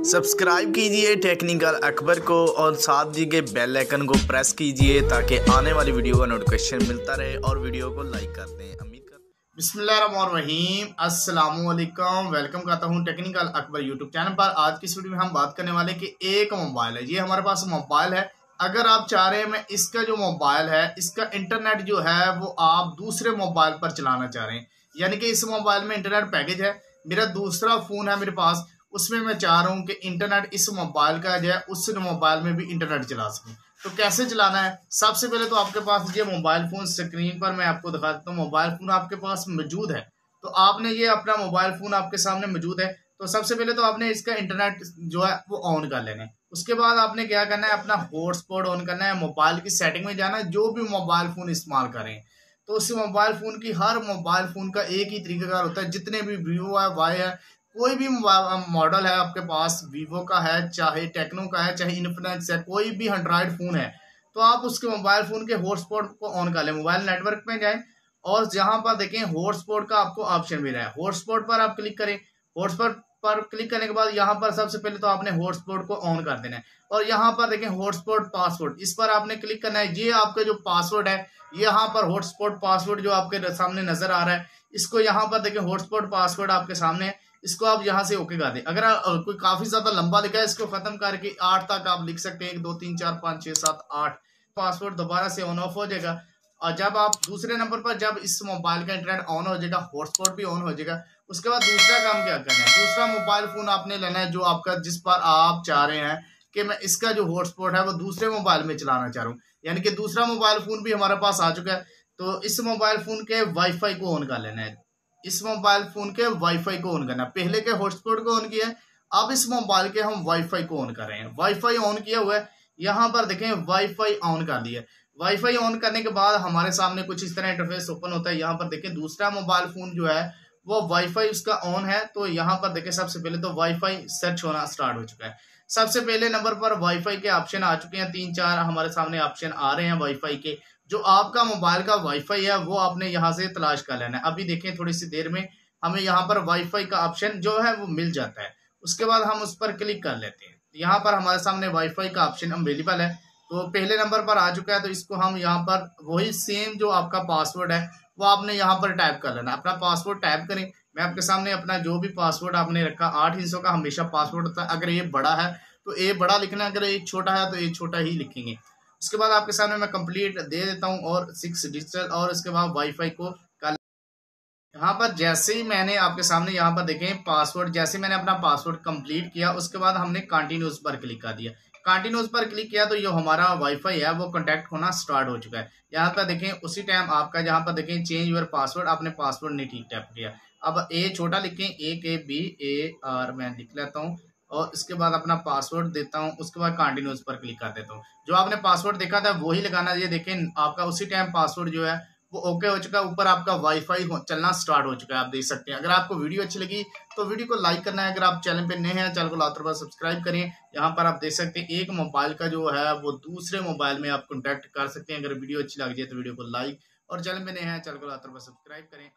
Subscribe कीजिए technical Akbar को और साथ दिए बेल आइकन को प्रेस कीजिए ताकि आने वाली वीडियो का नोटिफिकेशन मिलता रहे और वीडियो को लाइक कर दें। उम्मीद कर बिस्मिल्लाहिर्रहमानिर्रहीम। अस्सलाम वालेकुम वेलकम करता हूँ टेक्निकल अकबर यूट्यूब चैनल पर। आज की इस वीडियो में हम बात करने वाले कि एक मोबाइल है। ये हमारे पास मोबाइल है। अगर आप चाह रहे हैं मैं इसका जो मोबाइल है, इसका इंटरनेट जो है, वो आप दूसरे मोबाइल पर चलाना चाह रहे हैं। यानी कि इस मोबाइल में इंटरनेट पैकेज है। मेरा दूसरा फ़ोन है मेरे पास। उसमें मैं चाह रहा हूँ कि इंटरनेट इस मोबाइल का जो है, उस मोबाइल में भी इंटरनेट चला सकूँ। तो कैसे चलाना है? सबसे पहले तो आपके पास ये मोबाइल फ़ोन स्क्रीन पर मैं आपको दिखा देता हूँ। मोबाइल फ़ोन आपके पास मौजूद है। तो आपने ये अपना मोबाइल फ़ोन आपके सामने मौजूद है। तो सबसे पहले तो आपने इसका इंटरनेट जो है, वो ऑन कर लेना है। उसके बाद आपने क्या करना है? अपना हॉटस्पॉट ऑन करना है। मोबाइल की सेटिंग में जाना है। जो भी मोबाइल फ़ोन इस्तेमाल करें। तो उस मोबाइल फ़ोन की, हर मोबाइल फ़ोन का एक ही तरीकाकार होता है। जितने भी वीवो है वाई है कोई भी मॉडल है आपके पास वीवो का है, चाहे टेक्नो का है, चाहे इन्फिनिक्स है, कोई भी एंड्रॉयड फ़ोन है तो आप उसके मोबाइल फ़ोन के हॉटस्पॉट को ऑन कर लें। मोबाइल नेटवर्क में जाएँ और जहाँ पर देखें हॉटस्पॉट का आपको ऑप्शन मिल है। हॉटस्पॉट पर आप क्लिक करें। हॉटस्पॉट पर क्लिक करने के बाद यहाँ पर सबसे पहले तो आपने हॉटस्पॉट को ऑन कर देना है और यहाँ पर देखें हॉटस्पॉट पासवर्ड इस पर आपने क्लिक करना है। ये आपका जो पासवर्ड है, यहाँ पर हॉटस्पॉट पासवर्ड जो आपके सामने नज़र आ रहा है, इसको यहाँ पर देखें हॉटस्पॉट पासवर्ड आपके सामने है। इसको आप यहाँ से ओके कर दें अगर कोई काफ़ी ज़्यादा लंबा लिखा है, इसको खत्म करके आठ तक आप लिख सकते हैं। एक, दो, तीन, चार, पाँच, छह, सात, आठ। पासवर्ड दोबारा से ऑन ऑफ़ हो जाएगा। और जब आप दूसरे नंबर पर जब इस मोबाइल का इंटरनेट ऑन हो जाएगा हॉटस्पॉट भी ऑन हो जाएगा, उसके बाद दूसरा काम क्या करना है? दूसरा मोबाइल फ़ोन आपने लेना है, जो आपका, जिस पर आप चाह रहे हैं कि मैं इसका जो हॉटस्पॉट है, वो दूसरे मोबाइल में चलाना चाह रहा हूँ। यानी कि दूसरा मोबाइल फ़ोन भी हमारे पास आ चुका है तो इस मोबाइल फ़ोन के वाईफाई को ऑन कर लेना है। इस मोबाइल फ़ोन के वाईफाई को ऑन करना। पहले के हॉटस्पॉट को ऑन किया है, अब इस मोबाइल के हम वाईफाई को ऑन कर रहे हैं। वाईफाई ऑन किया हुआ है, यहाँ पर देखें वाईफाई ऑन कर दिया वाईफाई ऑन करने के बाद हमारे सामने कुछ इस तरह इंटरफेस ओपन होता है। यहाँ पर देखें दूसरा मोबाइल फ़ोन जो है, वो वाईफाई उसका ऑन है तो यहाँ पर देखें सबसे पहले तो वाईफाई सर्च होना स्टार्ट हो चुका है। सबसे पहले नंबर पर वाईफाई के ऑप्शन आ चुके हैं। तीन, चार हमारे सामने ऑप्शन आ रहे हैं वाईफाई के। जो आपका मोबाइल का वाईफाई है, वो आपने यहाँ से तलाश कर लेना है। अभी देखें थोड़ी सी देर में हमें यहाँ पर वाईफाई का ऑप्शन जो है, वो मिल जाता है। उसके बाद हम उस पर क्लिक कर लेते हैं। यहाँ पर हमारे सामने वाईफाई का ऑप्शन अवेलेबल है। तो पहले नंबर पर आ चुका है तो इसको हम यहाँ पर वही सेम जो आपका पासवर्ड है, वो आपने यहाँ पर टाइप कर लेना अपना पासवर्ड टाइप करें। मैं आपके सामने अपना जो भी पासवर्ड आपने रखा, आठ हिस्सों का हमेशा पासवर्ड होता है। अगर ये बड़ा है तो ए बड़ा लिखना अगर ये छोटा है तो ये छोटा ही लिखेंगे। उसके बाद आपके सामने मैं कंप्लीट दे देता हूँ और सिक्स डिजिटल और उसके बाद वाईफाई को यहाँ पर जैसे ही मैंने आपके सामने यहाँ पर देखें पासवर्ड जैसे मैंने अपना पासवर्ड कंप्लीट किया, उसके बाद हमने कंटिन्यूस पर क्लिक कर दिया। कंटिन्यूस पर क्लिक किया तो ये हमारा वाईफाई है, वो कॉन्टैक्ट होना स्टार्ट हो चुका है। यहाँ पर देखें, उसी टाइम आपका जहाँ पर देखें चेंज योर पासवर्ड आपने पासवर्ड नहीं ठीक टाइप किया। अब ए छोटा लिखें ए के बी ए आर मैं लिख लेता हूँ। और इसके बाद अपना पासवर्ड देता हूँ, उसके बाद कंटिन्यूस पर क्लिक कर देता हूँ। जो आपने पासवर्ड देखा था वही लगाना, ये देखें, आपका उसी टाइम पासवर्ड जो है, वो ओके हो चुका है, ऊपर आपका वाईफाई चलना स्टार्ट हो चुका है, आप देख सकते हैं। अगर आपको वीडियो अच्छी लगी तो वीडियो को लाइक करना है। अगर आप चैनल पे नए हैं, चैनल को बार सब्सक्राइब करें। यहाँ पर आप देख सकते हैं, एक मोबाइल का जो है, वो दूसरे मोबाइल में आप कॉन्टैक्ट कर सकते हैं। अगर वीडियो अच्छी लग जाए तो वीडियो को लाइक और चैनल में नए हैं, चैनल को बार सब्सक्राइब करें।